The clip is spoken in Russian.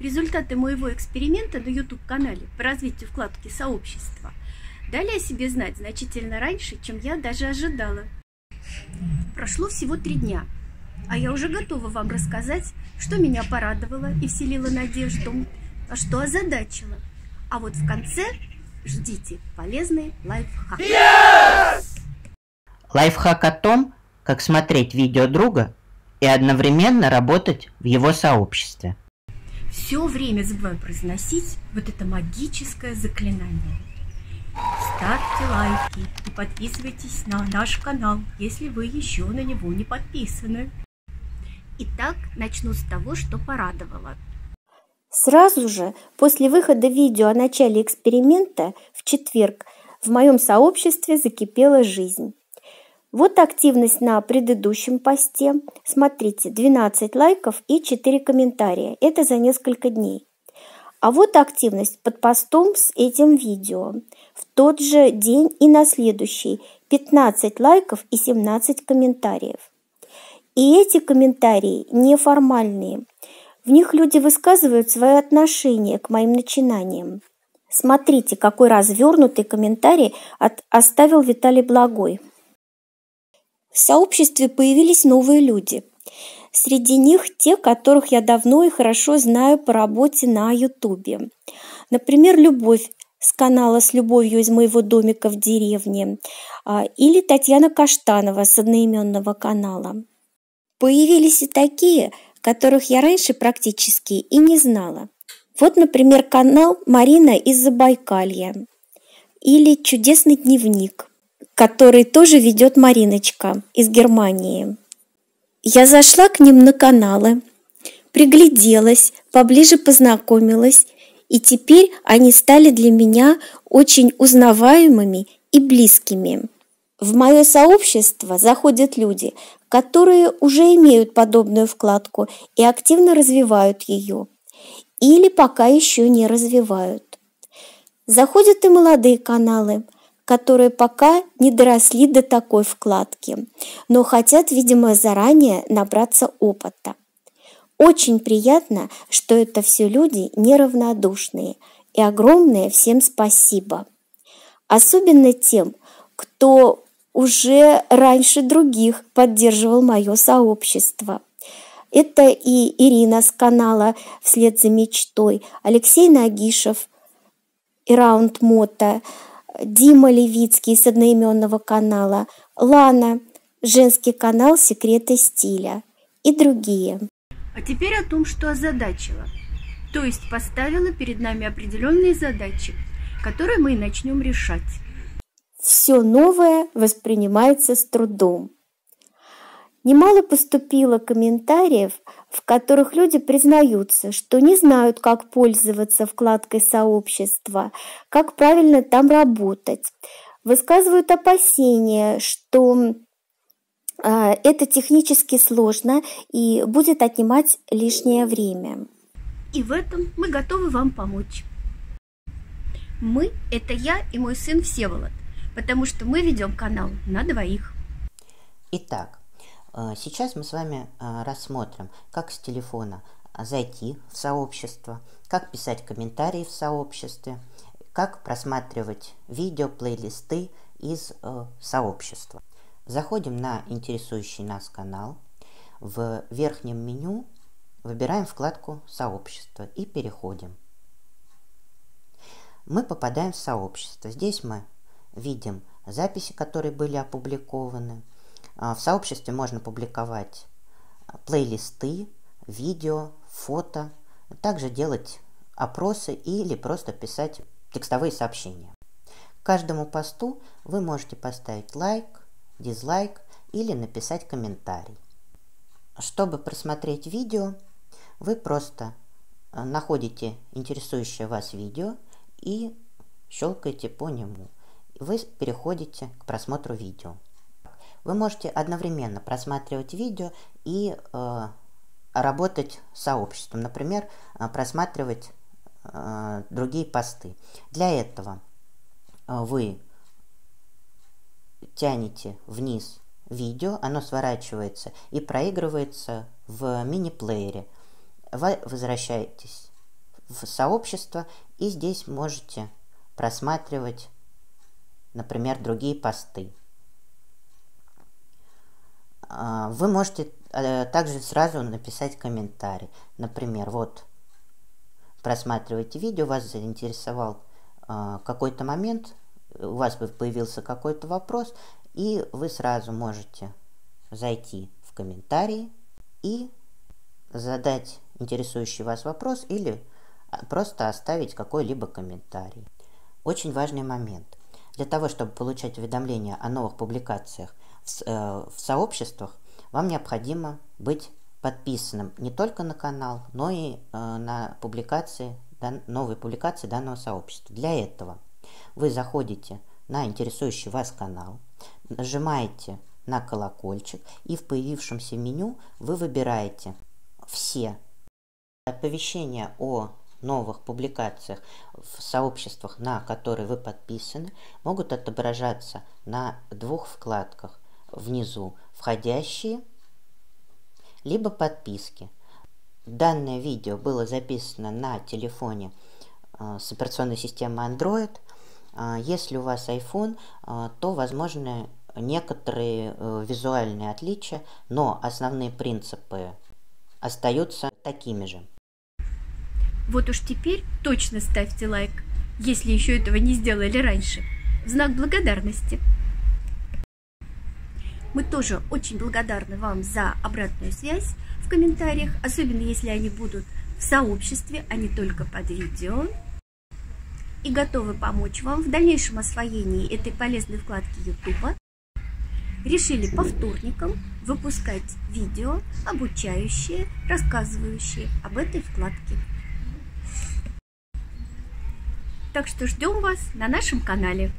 результаты моего эксперимента на YouTube-канале по развитию вкладки сообщества дали о себе знать значительно раньше, чем я даже ожидала. Прошло всего три дня, а я уже готова вам рассказать, что меня порадовало и вселило надежду, а что озадачило. А вот в конце ждите полезный лайфхак. Yes! Лайфхак о том, как смотреть видео друга и одновременно работать в его сообществе. Все время забываю произносить вот это магическое заклинание. Ставьте лайки и подписывайтесь на наш канал, если вы еще на него не подписаны. Итак, начну с того, что порадовало. Сразу же после выхода видео о начале эксперимента в четверг в моем сообществе закипела жизнь. Вот активность на предыдущем посте. Смотрите, 12 лайков и 4 комментария. Это за несколько дней. А вот активность под постом с этим видео. В тот же день и на следующий 15 лайков и 17 комментариев. И эти комментарии неформальные. В них люди высказывают свое отношение к моим начинаниям. Смотрите, какой развернутый комментарий от, оставил Виталий Благой. В сообществе появились новые люди. Среди них те, которых я давно и хорошо знаю по работе на Ютубе. Например, Любовь с канала «С любовью из моего домика в деревне» а, или Татьяна Каштанова с одноименного канала. Появились и такие, которых я раньше практически и не знала. Вот, например, канал Марина из Забайкалья или «Чудесный дневник», который тоже ведет Мариночка из Германии. Я зашла к ним на каналы, пригляделась, поближе познакомилась, и теперь они стали для меня очень узнаваемыми и близкими. В мое сообщество заходят люди, которые уже имеют подобную вкладку и активно развивают ее, или пока еще не развивают. Заходят и молодые каналы – которые пока не доросли до такой вкладки, но хотят, видимо, заранее набраться опыта. Очень приятно, что это все люди неравнодушные, и огромное всем спасибо. Особенно тем, кто уже раньше других поддерживал мое сообщество. Это и Ирина с канала «Вслед за мечтой», Алексей Нагишев и Раунд Мота – Дима Левицкий с одноименного канала, Лана, женский канал «Секреты стиля» и другие. А теперь о том, что озадачила. То есть поставила перед нами определенные задачи, которые мы начнем решать. Все новое воспринимается с трудом. Немало поступило комментариев, в которых люди признаются, что не знают, как пользоваться вкладкой сообщества, как правильно там работать. Высказывают опасения, что э, это технически сложно и будет отнимать лишнее время. И в этом мы готовы вам помочь. Мы – это я и мой сын Всеволод, потому что мы ведем канал на двоих. Итак, сейчас мы с вами э, рассмотрим, как с телефона зайти в сообщество, как писать комментарии в сообществе, как просматривать видео, плейлисты из сообщества. Заходим на интересующий нас канал. В верхнем меню выбираем вкладку «Сообщество» и переходим. Мы попадаем в сообщество. Здесь мы видим записи, которые были опубликованы – а, в сообществе можно публиковать плейлисты, видео, фото, также делать опросы или просто писать текстовые сообщения. каждому посту вы можете поставить лайк, дизлайк или написать комментарий. Чтобы просмотреть видео, вы просто э, находите интересующее вас видео и щелкаете по нему. Вы переходите к просмотру видео. Вы можете одновременно просматривать видео и э, работать сообществом, например, э, просматривать э, другие посты. Для этого э, вы тянете вниз видео, оно сворачивается и проигрывается в мини-плеере. Вы возвращаетесь в сообщество и здесь можете просматривать, например, другие посты. А, вы можете э, также сразу написать комментарий. Например, вот просматриваете видео, вас заинтересовал а, какой-то момент, у вас появился какой-то вопрос, и вы сразу можете зайти в комментарии и задать интересующий вас вопрос или а, просто оставить какой-либо комментарий. Очень важный момент. Для того, чтобы получать уведомления о новых публикациях в, э, в сообществах, вам необходимо быть подписанным не только на канал, но и э, на публикации, дан, новые публикации данного сообщества. Для этого вы заходите на интересующий вас канал, нажимаете на колокольчик и в появившемся меню вы выбираете все оповещения о новых публикациях в сообществах, на которые вы подписаны, могут отображаться на двух вкладках. Внизу входящие, либо подписки. Данное видео было записано на телефоне э, с операционной системой Android. Э, если у вас iPhone, э, то возможны некоторые визуальные отличия, но основные принципы остаются такими же. Вот уж теперь точно ставьте лайк, если еще этого не сделали раньше. В знак благодарности. Мы тоже очень благодарны вам за обратную связь в комментариях, особенно если они будут в сообществе, а не только под видео. И готовы помочь вам в дальнейшем освоении этой полезной вкладки YouTube. Решили по вторникам выпускать видео, обучающие, рассказывающие об этой вкладке. Так что ждем вас на нашем канале.